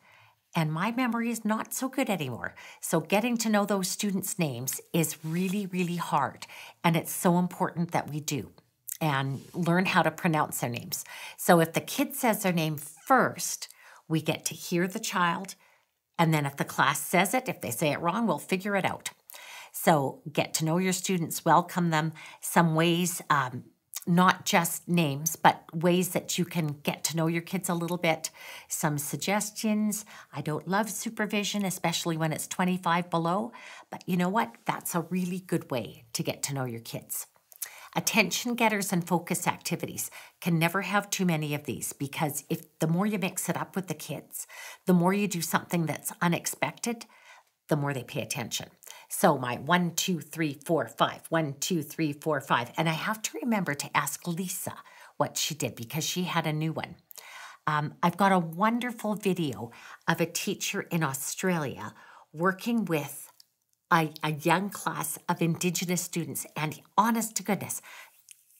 and my memory is not so good anymore. So getting to know those students' names is really, really hard. And it's so important that we do and learn how to pronounce their names. So if the kid says their name first, we get to hear the child. And then if the class says it, if they say it wrong, we'll figure it out. So get to know your students, welcome them, some ways, um, not just names, but ways that you can get to know your kids a little bit. Some suggestions. I don't love supervision, especially when it's 25 below, but you know what? That's a really good way to get to know your kids. Attention getters and focus activities can never have too many of these because if the more you mix it up with the kids, the more you do something that's unexpected, the more they pay attention. So my one, two, three, four, five, one, two, three, four, five. And I have to remember to ask Lisa what she did because she had a new one. Um, I've got a wonderful video of a teacher in Australia working with a, a young class of Indigenous students. And honest to goodness,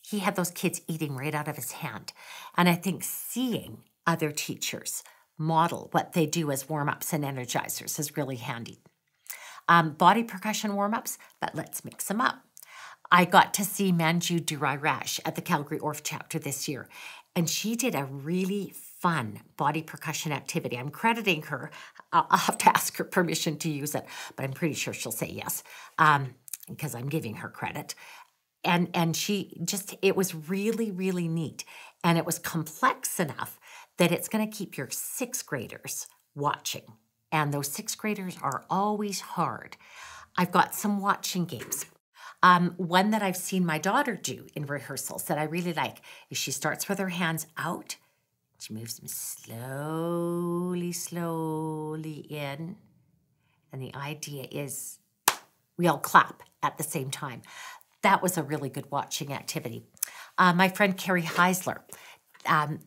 he had those kids eating right out of his hand. And I think seeing other teachers model what they do as warm ups and energizers is really handy. Um, body percussion warm ups, but let's mix them up. I got to see Manju Durai at the Calgary Orff chapter this year, and she did a really fun body percussion activity. I'm crediting her. I'll, I'll have to ask her permission to use it, but I'm pretty sure she'll say yes um, because I'm giving her credit. And and she just it was really really neat, and it was complex enough that it's going to keep your sixth graders watching. And those sixth graders are always hard. I've got some watching games. Um, one that I've seen my daughter do in rehearsals that I really like is she starts with her hands out she moves them slowly, slowly in. And the idea is we all clap at the same time. That was a really good watching activity. Uh, my friend Carrie Heisler, um,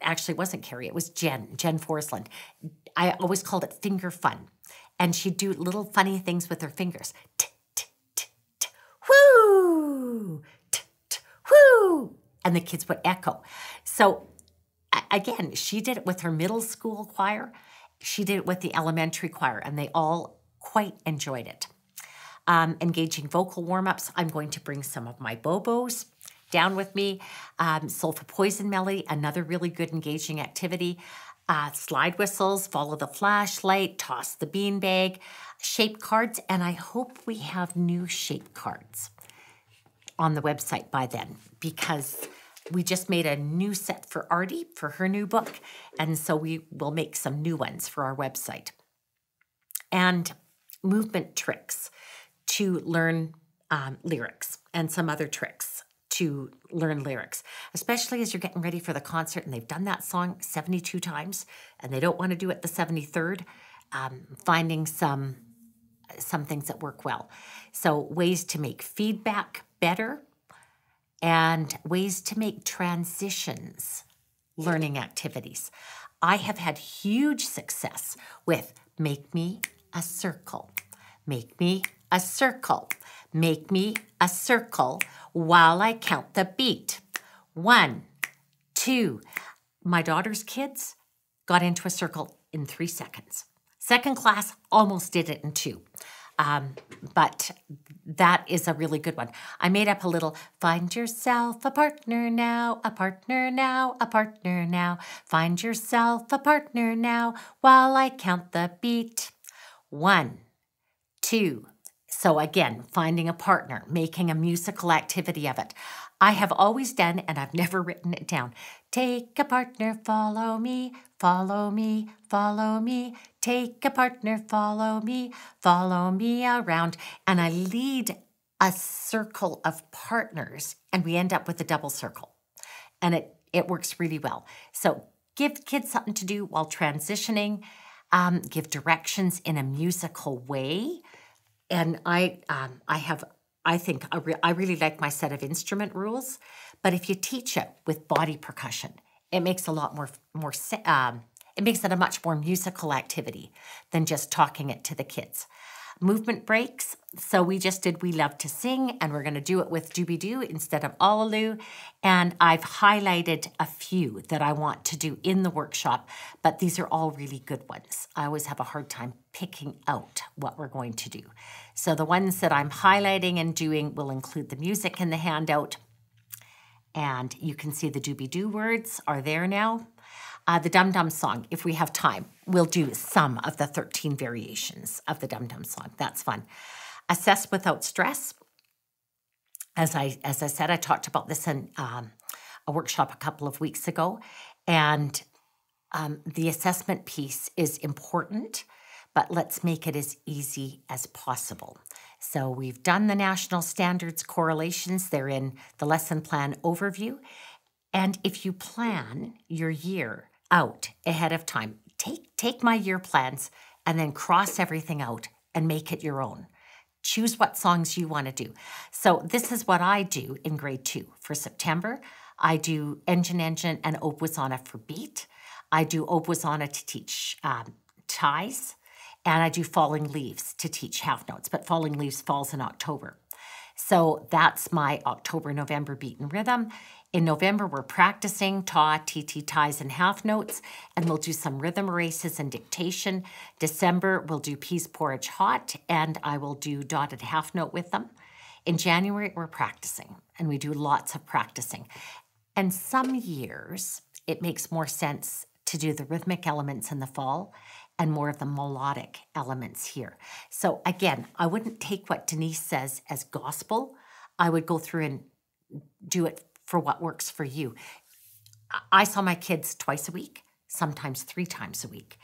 actually wasn't Carrie, it was Jen, Jen Forsland. I always called it finger fun. And she'd do little funny things with her fingers. Whoo, whoo. And the kids would echo. So again, she did it with her middle school choir. She did it with the elementary choir, and they all quite enjoyed it. Um, engaging vocal warm ups. I'm going to bring some of my bobos down with me. Um, Poison Melody, another really good engaging activity. Uh, slide whistles, follow the flashlight, toss the beanbag, shape cards, and I hope we have new shape cards on the website by then because we just made a new set for Artie for her new book, and so we will make some new ones for our website. And movement tricks to learn um, lyrics and some other tricks to learn lyrics, especially as you're getting ready for the concert and they've done that song 72 times and they don't want to do it the 73rd. Um, finding some some things that work well. So ways to make feedback better and ways to make transitions learning activities. I have had huge success with make me a circle, make me a circle, make me a circle while I count the beat. One, two. My daughter's kids got into a circle in three seconds. Second class almost did it in two. Um, but that is a really good one. I made up a little find yourself a partner now, a partner now, a partner now. Find yourself a partner now while I count the beat. One, two. So again, finding a partner, making a musical activity of it. I have always done, and I've never written it down. Take a partner, follow me, follow me, follow me. Take a partner, follow me, follow me around. And I lead a circle of partners, and we end up with a double circle. And it, it works really well. So give kids something to do while transitioning, um, give directions in a musical way. And I, um, I have I think I, re- I really like my set of instrument rules, but if you teach it with body percussion, it makes a lot more more um, it makes it a much more musical activity than just talking it to the kids. Movement breaks. So we just did We Love to Sing, and we're going to do it with Doobie Doo instead of Allaloo. And I've highlighted a few that I want to do in the workshop, but these are all really good ones. I always have a hard time picking out what we're going to do. So the ones that I'm highlighting and doing will include the music in the handout. And you can see the Doobie Doo words are there now. Uh, the Dum Dum song, if we have time, we'll do some of the 13 variations of the Dum Dum song. That's fun. Assess without stress. As I as I said, I talked about this in um, a workshop a couple of weeks ago, and um, the assessment piece is important, but let's make it as easy as possible. So we've done the national standards correlations. They're in the lesson plan overview. And if you plan your year out ahead of time, take take my year plans and then cross everything out and make it your own. Choose what songs you want to do. So this is what I do in grade two. For September, I do Engine Engine and Obwisana for beat. I do Obwisana to teach um, ties, and I do Falling Leaves to teach half notes, but Falling Leaves falls in October. So that's my October November beat and rhythm. In November, we're practicing ta, TT ties, and half notes, and we'll do some rhythm erases and dictation. December, we'll do peas porridge hot, and I will do dotted half note with them. In January, we're practicing, and we do lots of practicing. And some years, it makes more sense to do the rhythmic elements in the fall and more of the melodic elements here. So again, I wouldn't take what Denise says as gospel. I would go through and do it for what works for you. I saw my kids twice a week, sometimes three times a week.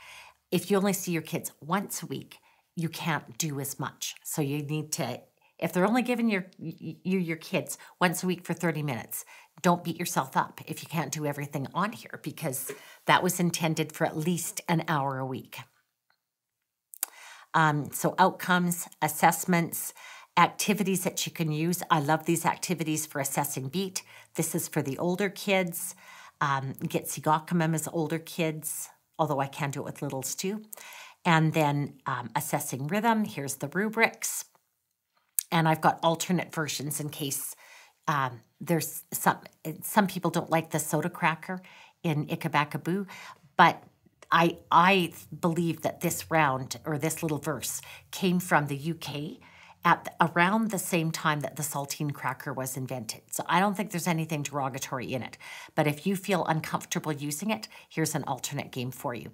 If you only see your kids once a week, you can't do as much. So you need to if they're only giving your you your kids once a week for 30 minutes, don't beat yourself up if you can't do everything on here because that was intended for at least an hour a week. Um, so outcomes, assessments, activities that you can use. I love these activities for assessing beat. This is for the older kids. Um, Getsigokamem is older kids, although I can do it with littles too. And then um, assessing rhythm. Here's the rubrics. And I've got alternate versions in case um, there's some some people don't like the soda cracker in Ikabakaboo, but I I believe that this round or this little verse came from the UK at the, around the same time that the saltine cracker was invented. So I don't think there's anything derogatory in it. But if you feel uncomfortable using it, here's an alternate game for you.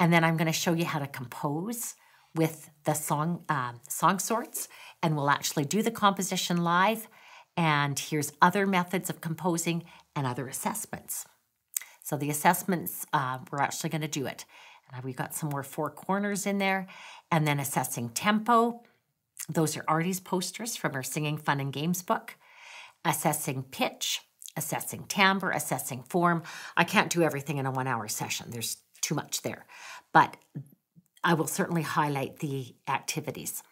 And then I'm going to show you how to compose with the song uh, song sorts, and we'll actually do the composition live. And here's other methods of composing and other assessments. So the assessments, uh, we're actually going to do it. And we've got some more four corners in there. And then assessing tempo, those are Artie's posters from her Singing Fun and Games book. Assessing pitch, assessing timbre, assessing form. I can't do everything in a one hour session, there's too much there. But I will certainly highlight the activities.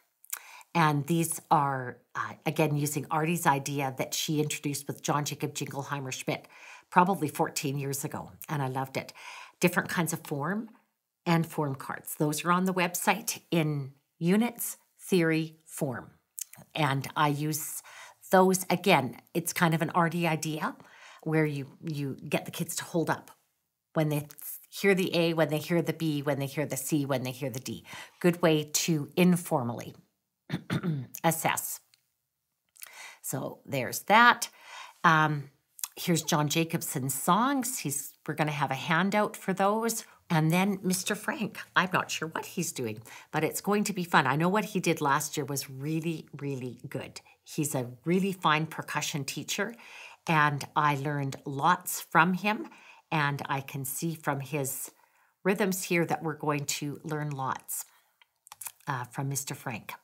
And these are, uh, again, using Artie's idea that she introduced with John Jacob Jingleheimer Schmidt probably 14 years ago. And I loved it. Different kinds of form and form cards. Those are on the website in units, theory, form. And I use those again, it's kind of an arty idea where you you get the kids to hold up when they hear the A, when they hear the B, when they hear the C, when they hear the D. Good way to informally assess. So there's that. Um, here's John Jacobson's songs. He's we're going to have a handout for those. And then Mr. Frank, I'm not sure what he's doing, but it's going to be fun. I know what he did last year was really, really good. He's a really fine percussion teacher, and I learned lots from him. And I can see from his rhythms here that we're going to learn lots uh, from Mr. Frank.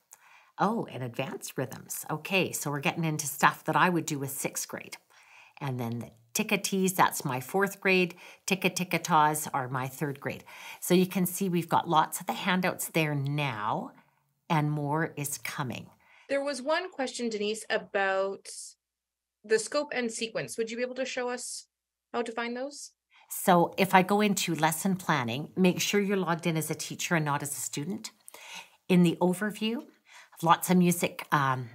Oh, and advanced rhythms. Okay, so we're getting into stuff that I would do with sixth grade. And then the Tickatees, that's my fourth grade. Ticka Tickatas are my third grade. So you can see we've got lots of the handouts there now, and more is coming. There was one question, Denise, about the scope and sequence. Would you be able to show us how to find those? So if I go into lesson planning, make sure you're logged in as a teacher and not as a student. in the overview, lots of music um,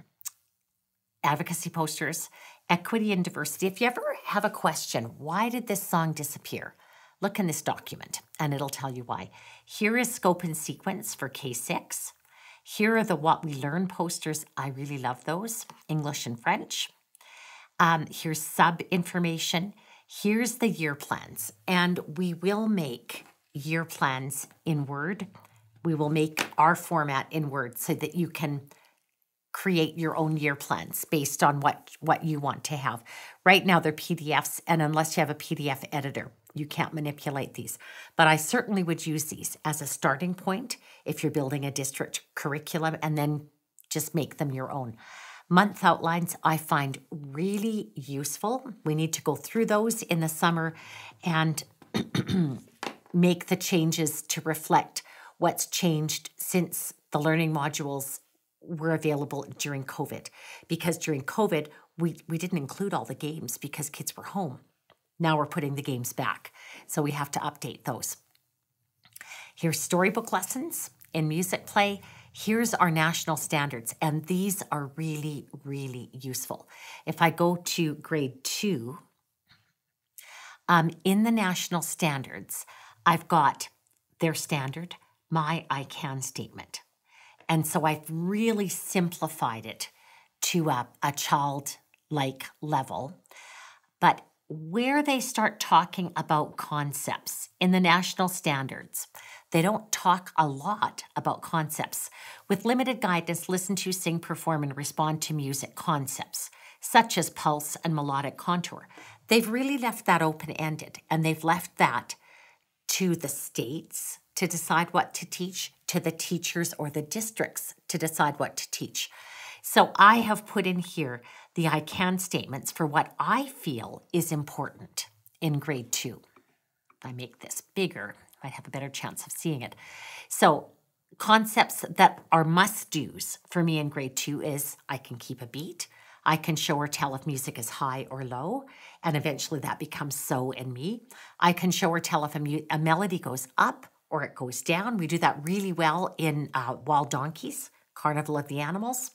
advocacy posters, equity and diversity. If you ever have a question, why did this song disappear? Look in this document and it'll tell you why. Here is scope and sequence for K6. Here are the What We Learn posters. I really love those, English and French. Um, here's sub information. Here's the year plans. And we will make year plans in Word. We will make our format in Word so that you can create your own year plans based on what what you want to have. Right now they're PDFs and unless you have a PDF editor, you can't manipulate these. But I certainly would use these as a starting point if you're building a district curriculum and then just make them your own. Month outlines I find really useful. We need to go through those in the summer and make the changes to reflect what's changed since the learning modules were available during COVID. Because during COVID, we, we didn't include all the games because kids were home. Now we're putting the games back. So we have to update those. Here's storybook lessons in music play. Here's our national standards, and these are really, really useful. If I go to grade two, um, in the national standards, I've got their standard, my I can statement. And so I've really simplified it to a, a child-like level. But where they start talking about concepts in the national standards, they don't talk a lot about concepts. With limited guidance, listen to, sing, perform, and respond to music concepts, such as pulse and melodic contour. They've really left that open ended, and they've left that to the states to decide what to teach, to the teachers or the districts to decide what to teach. So I have put in here the I can statements for what I feel is important in grade two. If I make this bigger, I have a better chance of seeing it. So concepts that are must-dos for me in grade two is I can keep a beat, I can show or tell if music is high or low, and eventually that becomes so in me. I can show or tell if a, a melody goes up or it goes down. We do that really well in uh, Wild Donkeys, Carnival of the Animals.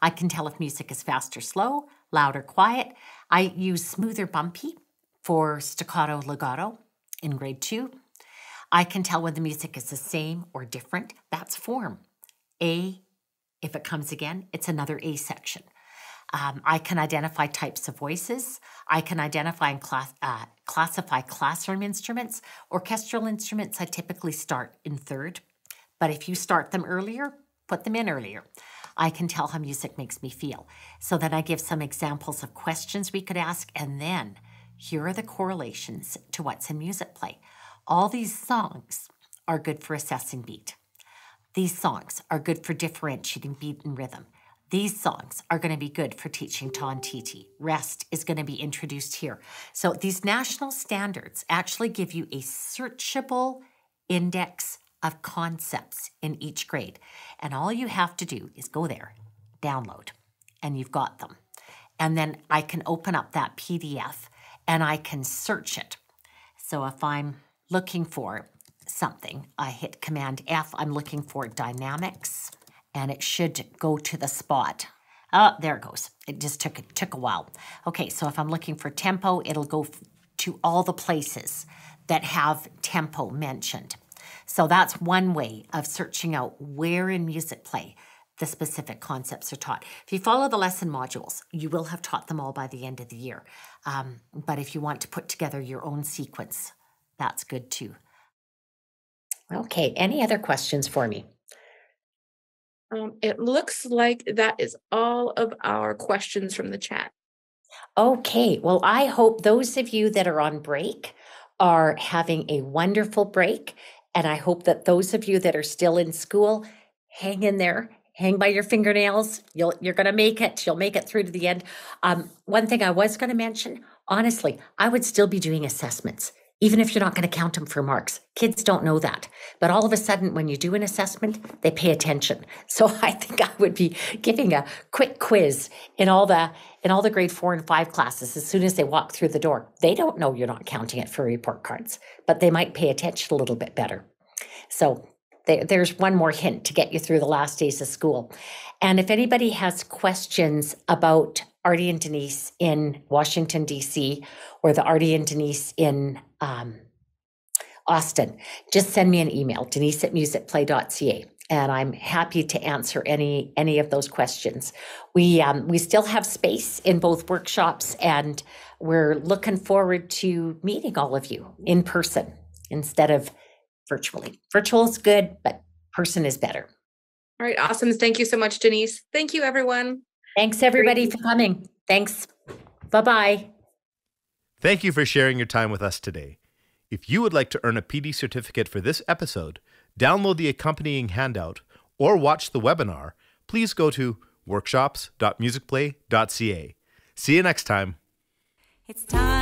I can tell if music is fast or slow, loud or quiet. I use smooth or bumpy for staccato legato in grade two. I can tell when the music is the same or different. That's form. A, if it comes again, it's another A section. Um, I can identify types of voices. I can identify and class, uh, classify classroom instruments. Orchestral instruments, I typically start in third, but if you start them earlier, put them in earlier. I can tell how music makes me feel. So then I give some examples of questions we could ask, and then here are the correlations to what's in music play. All these songs are good for assessing beat. These songs are good for differentiating beat and rhythm. These songs are going to be good for teaching Tontiti. Rest is going to be introduced here. So these national standards actually give you a searchable index of concepts in each grade. And all you have to do is go there, download, and you've got them. And then I can open up that PDF and I can search it. So if I'm looking for something, I hit Command F, I'm looking for dynamics and it should go to the spot. Oh, there it goes. It just took it took a while. Okay, so if I'm looking for tempo, it'll go to all the places that have tempo mentioned. So that's one way of searching out where in music play the specific concepts are taught. If you follow the lesson modules, you will have taught them all by the end of the year. Um, but if you want to put together your own sequence, that's good too. Okay, any other questions for me? Um, it looks like that is all of our questions from the chat. Okay, well, I hope those of you that are on break are having a wonderful break. And I hope that those of you that are still in school, hang in there, hang by your fingernails. You'll, you're going to make it. You'll make it through to the end. Um, one thing I was going to mention honestly, I would still be doing assessments even if you're not going to count them for marks. Kids don't know that. But all of a sudden, when you do an assessment, they pay attention. So I think I would be giving a quick quiz in all the in all the grade four and five classes as soon as they walk through the door. They don't know you're not counting it for report cards, but they might pay attention a little bit better. So there, there's one more hint to get you through the last days of school. And if anybody has questions about Artie and Denise in Washington, D.C., or the Artie and Denise in um, Austin, just send me an email, denise at musicplay.ca. And I'm happy to answer any any of those questions. We um, we still have space in both workshops, and we're looking forward to meeting all of you in person instead of virtually. Virtual is good, but person is better. All right, awesome. Thank you so much, Denise. Thank you, everyone. Thanks everybody for coming. Thanks. Bye bye. Thank you for sharing your time with us today. If you would like to earn a PD certificate for this episode, download the accompanying handout, or watch the webinar, please go to workshops.musicplay.ca. See you next time. It's time.